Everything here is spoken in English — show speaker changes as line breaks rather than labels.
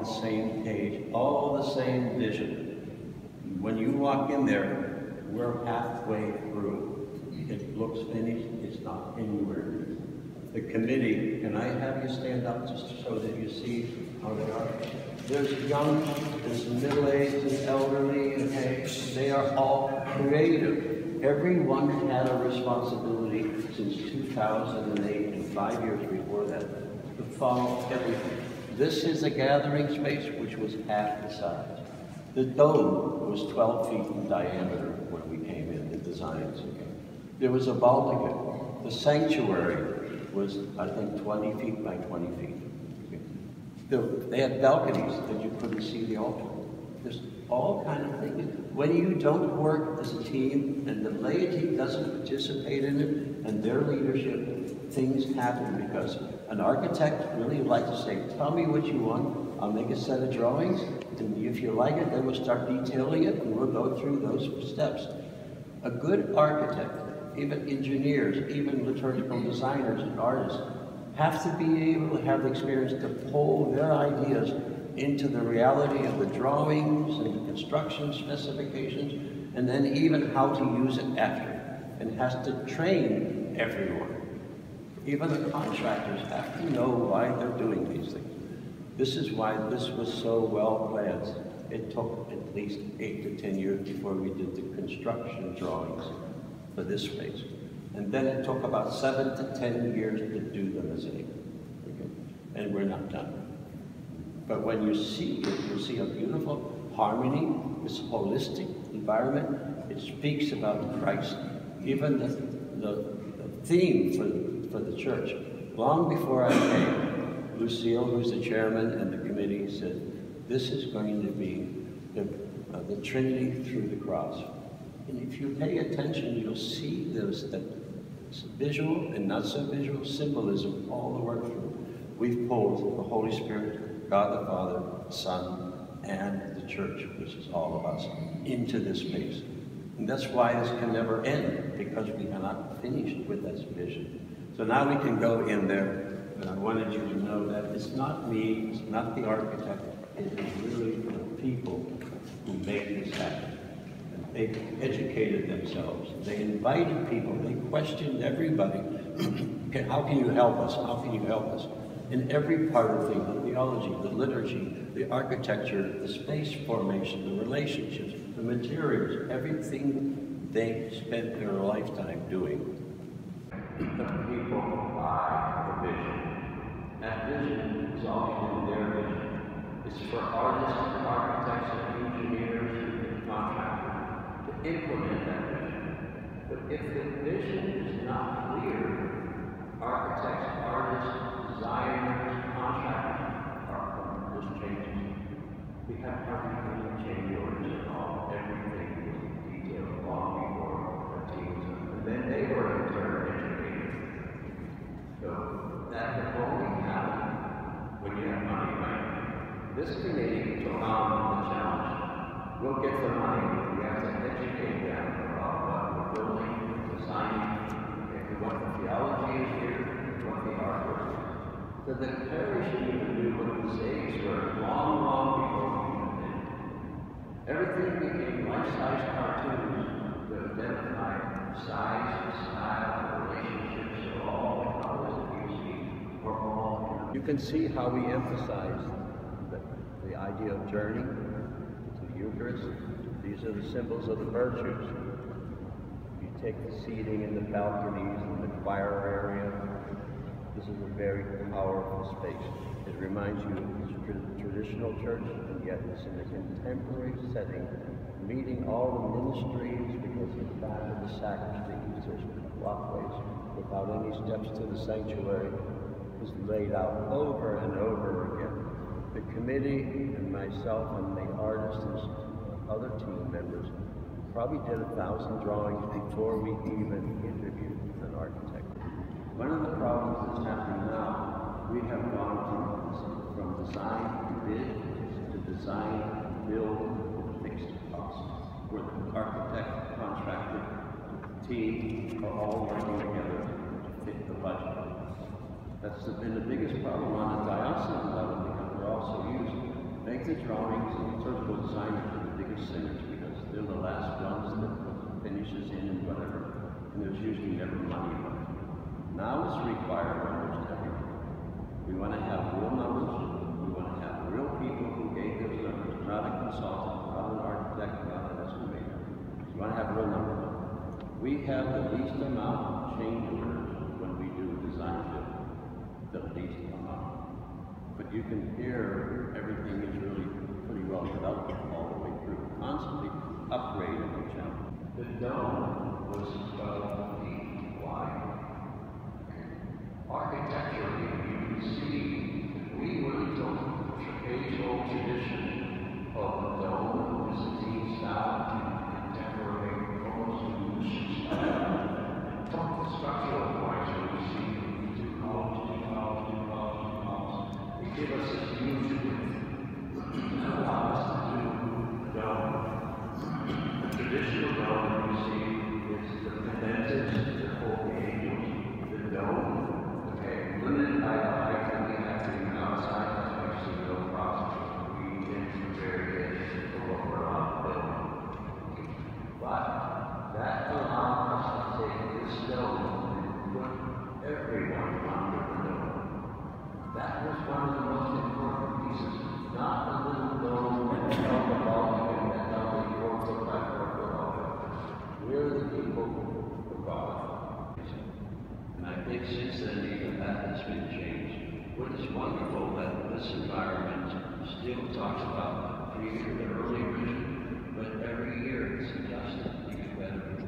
the same page, all the same vision. When you walk in there, we're halfway through. It looks finished, it's not anywhere. The committee, can I have you stand up just so that you see how they are? There's young, there's middle-aged and elderly, okay? They are all creative. Everyone had a responsibility since 2008 and five years before that to follow everything. This is a gathering space which was half the size. The dome was 12 feet in diameter when we came in, the designs. There was a Baltica. The sanctuary was, I think, 20 feet by 20 feet. The, they had balconies that you couldn't see the altar. There's all kind of things. When you don't work as a team and the laity doesn't participate in it and their leadership, things happen because an architect really would like to say, tell me what you want, I'll make a set of drawings, and if you like it, then we'll start detailing it and we'll go through those steps. A good architect, even engineers, even liturgical designers and artists, have to be able to have the experience to pull their ideas into the reality of the drawings and the construction specifications, and then even how to use it after. And has to train everyone. Even the contractors have to know why they're doing these things. This is why this was so well planned. It took at least eight to 10 years before we did the construction drawings for this space. And then it took about seven to 10 years to do the mosaic. Okay? And we're not done. But when you see it, you'll see a beautiful harmony, this holistic environment. It speaks about Christ. Even the, the, the theme for, for the church, long before I came, Lucille, who's the chairman and the committee, said, this is going to be the, uh, the Trinity through the cross. And if you pay attention, you'll see those, that visual and not so visual symbolism all the way through. We've pulled the Holy Spirit, God the Father, Son, and the church, which is all of us, into this space. And that's why this can never end, because we are not finished with this vision. So now we can go in there, and I wanted you to know that it's not me, it's not the architect, it is really the people who made this happen. They educated themselves. They invited people. They questioned everybody. How can you help us? How can you help us? In every part of the theology, the liturgy, the architecture, the space formation, the relationships, the materials, everything they spent their lifetime doing. The people buy the vision. That vision is in their vision. It's for artists and architects and engineers and contractors implement that vision. But if the vision is not clear, architects, artists, designers, contractors are just changes. We have hardly any change orders at all. Everything was detailed long before the teams. And then they were in turn educated. So that can only happen when you have money, right? This committee took on the challenge. We'll get the money we have to educate them about what we're building, designing, and what the theology is here, and what the art is. So the parish even knew what mosaics were long, long before moved in. Everything became life-size cartoons to identify size style, relationships, so all the colors that you see were all. You can see how we emphasize the, the idea of journey to the Eucharist, these are the symbols of the virtues. You take the seating in the balconies and the choir area. This is a very powerful space. It reminds you of traditional church, and yet it's in a contemporary setting, meeting all the ministries because in the back of the sacristy, there's walkways without any steps to the sanctuary is laid out over and over again. The committee and myself and the artists and other team members probably did a thousand drawings before we even interviewed an architect. One of the problems that's happening now, we have gone from, from design to bid to design, build, fixed cost, where the architect, contractor, team are all working together to fit the budget. That's been the biggest problem on the diocesan level because we're also using the drawings and liturgical designers are the biggest sinners because they're the last ones that put finishes in and whatever, and there's usually never money left. Now it's required almost everything. We want to have real numbers. We want to have real people who gave those numbers, not a consultant, not an architect, not an estimator. We want to have real numbers. We have the least amount of change orders when we do design build. The least amount. But you can hear everything is really pretty well developed all the way through, constantly upgrading the channel.
Traditional has been changed. What is wonderful that this environment still talks about an early vision, but every year it's adjusted to get better